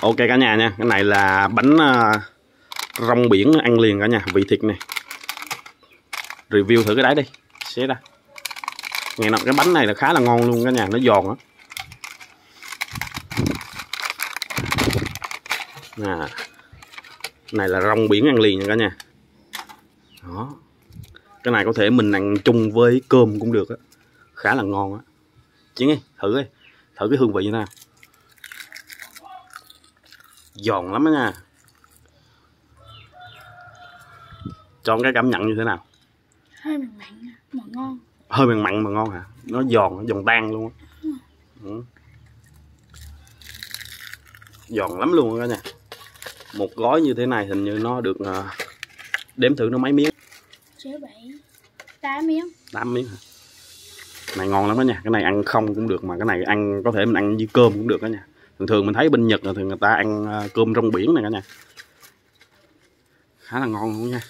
ok cả nhà nha cái này là bánh uh, rong biển ăn liền cả nhà vị thịt này review thử cái đáy đi xé ra. Nghe nói cái bánh này là khá là ngon luôn cả nhà nó giòn á. À, này là rong biển ăn liền nha cả nhà. Đó. Cái này có thể mình ăn chung với cơm cũng được á khá là ngon á. Chiến đi thử đi thử cái hương vị như thế nào giòn lắm đó nha. Cho cái cảm nhận như thế nào? Hơi mặn mặn mà ngon. Hơi mặn mặn mà ngon hả? Nó giòn nó giòn tan luôn á. Ừ. giòn lắm luôn á nha một gói như thế này hình như nó được uh, đếm thử nó mấy miếng? Chế bảy tám miếng. 8 miếng hả? Này ngon lắm đó nha cái này ăn không cũng được mà cái này ăn có thể mình ăn với cơm cũng được đó nha thường thường mình thấy bên nhật là thường người ta ăn à, cơm rong biển này cả nhà. Khá là ngon luôn nha.